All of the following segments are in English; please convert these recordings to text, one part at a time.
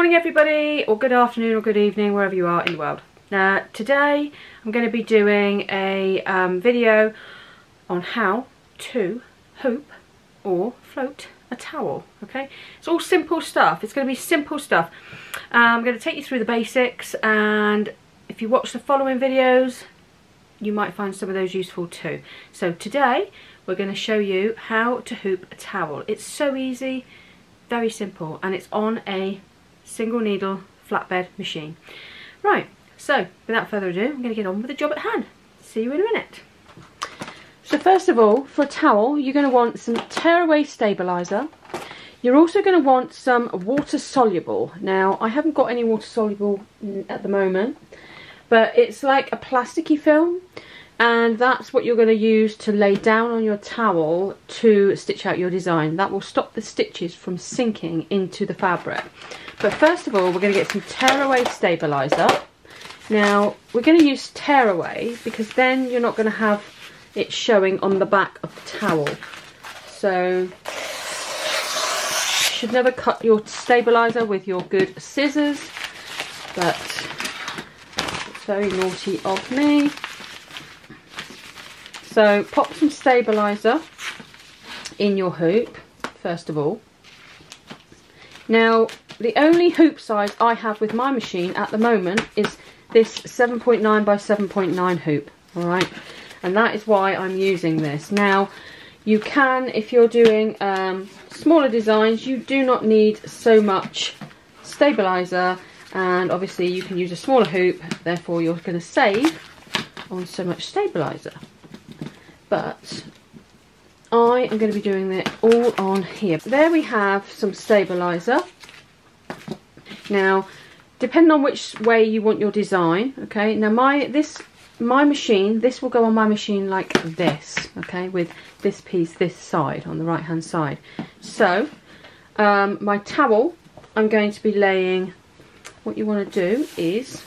morning everybody, or good afternoon or good evening, wherever you are in the world. Now today I'm going to be doing a um, video on how to hoop or float a towel, okay? It's all simple stuff, it's going to be simple stuff. Um, I'm going to take you through the basics and if you watch the following videos you might find some of those useful too. So today we're going to show you how to hoop a towel. It's so easy, very simple and it's on a single needle flatbed machine. Right, so without further ado, I'm going to get on with the job at hand. See you in a minute. So first of all, for a towel, you're going to want some tearaway stabiliser. You're also going to want some water soluble. Now, I haven't got any water soluble at the moment, but it's like a plasticky film and that's what you're going to use to lay down on your towel to stitch out your design. That will stop the stitches from sinking into the fabric. But first of all, we're going to get some tearaway stabiliser. Now, we're going to use tearaway because then you're not going to have it showing on the back of the towel. So, you should never cut your stabiliser with your good scissors, but it's very naughty of me. So, pop some stabiliser in your hoop, first of all. Now, the only hoop size I have with my machine at the moment is this 7.9 by 7.9 hoop, alright? And that is why I'm using this. Now, you can, if you're doing um, smaller designs, you do not need so much stabiliser and obviously you can use a smaller hoop, therefore you're going to save on so much stabiliser. But I am going to be doing it all on here. There we have some stabiliser. Now, depending on which way you want your design, okay, now my, this, my machine, this will go on my machine like this, okay, with this piece this side, on the right hand side. So, um, my towel, I'm going to be laying, what you want to do is,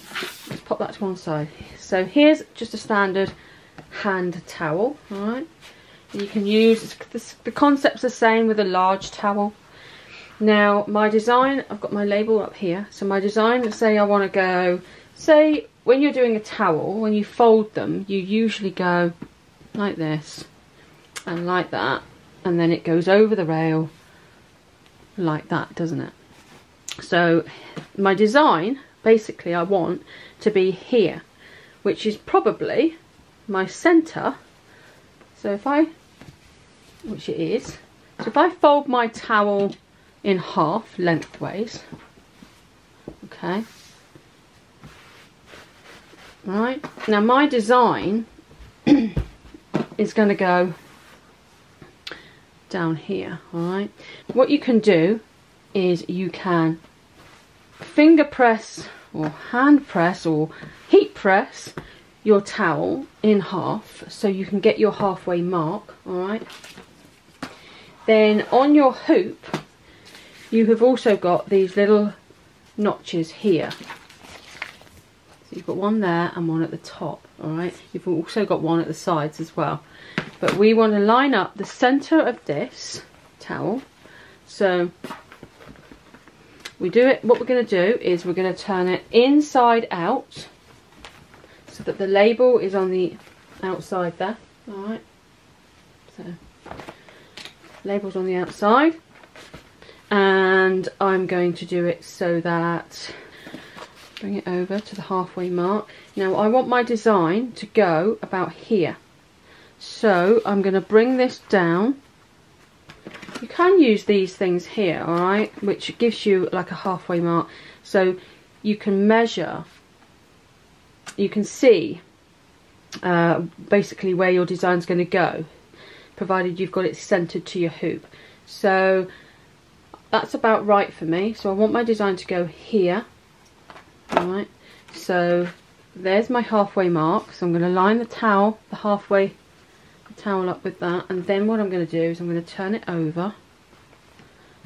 let's pop that to one side. So here's just a standard hand towel, alright. You can use, the concept's the same with a large towel. Now, my design, I've got my label up here. So my design, say I want to go, say when you're doing a towel, when you fold them, you usually go like this and like that. And then it goes over the rail like that, doesn't it? So my design, basically I want to be here, which is probably my centre. So if I, which it is, so if I fold my towel in half lengthways. Okay. Right. Now my design is going to go down here. Alright. What you can do is you can finger press or hand press or heat press your towel in half so you can get your halfway mark alright then on your hoop you have also got these little notches here. So you've got one there and one at the top, alright? You've also got one at the sides as well. But we want to line up the centre of this towel. So we do it, what we're going to do is we're going to turn it inside out so that the label is on the outside there, alright? So label's on the outside and I'm going to do it so that bring it over to the halfway mark. Now I want my design to go about here. So I'm going to bring this down. You can use these things here alright which gives you like a halfway mark. So you can measure. You can see uh, basically where your design is going to go provided you've got it centered to your hoop. So that's about right for me. So I want my design to go here. Alright, so there's my halfway mark. So I'm going to line the towel, the halfway the towel up with that. And then what I'm going to do is I'm going to turn it over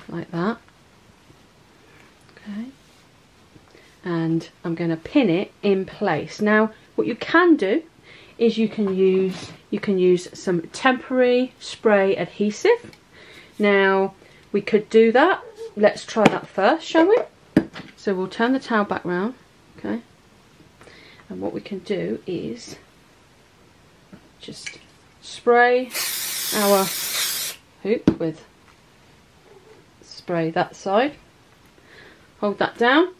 like that. Okay. And I'm going to pin it in place. Now, what you can do is you can use you can use some temporary spray adhesive. Now, we could do that. Let's try that first, shall we? So we'll turn the towel back round, okay? And what we can do is just spray our hoop with spray that side. Hold that down.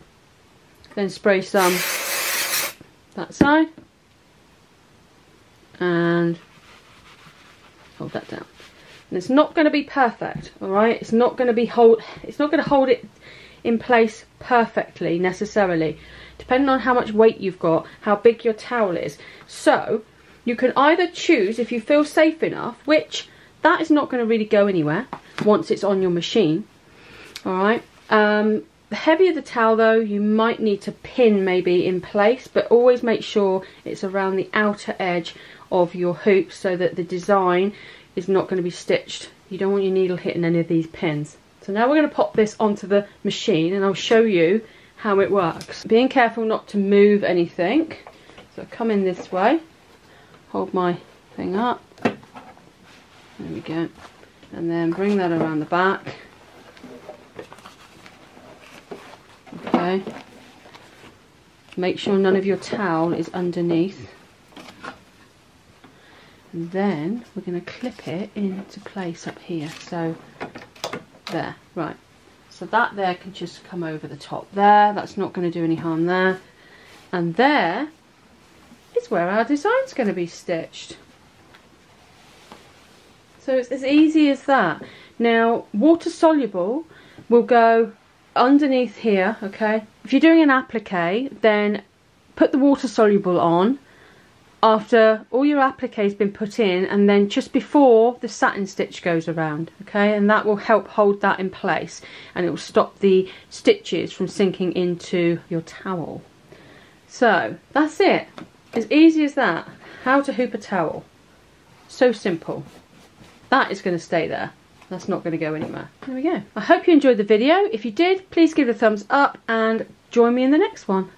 Then spray some that side. And hold that down. And it's not going to be perfect, all right? It's not going to be hold. It's not going to hold it in place perfectly necessarily, depending on how much weight you've got, how big your towel is. So you can either choose if you feel safe enough, which that is not going to really go anywhere once it's on your machine. All right. Um, the heavier the towel though, you might need to pin maybe in place, but always make sure it's around the outer edge of your hoop so that the design is not going to be stitched. You don't want your needle hitting any of these pins. So now we're going to pop this onto the machine and I'll show you how it works. Being careful not to move anything. So come in this way, hold my thing up. There we go. And then bring that around the back. Okay. Make sure none of your towel is underneath and then we're going to clip it into place up here. So there right. So that there can just come over the top there. That's not going to do any harm there. And there is where our design's going to be stitched. So it's as easy as that. Now water soluble will go underneath here okay? If you're doing an applique then put the water soluble on after all your applique has been put in and then just before the satin stitch goes around okay? And that will help hold that in place and it will stop the stitches from sinking into your towel. So that's it. As easy as that. How to hoop a towel. So simple. That is going to stay there. That's not going to go anywhere. There we go. I hope you enjoyed the video. If you did please give it a thumbs up and join me in the next one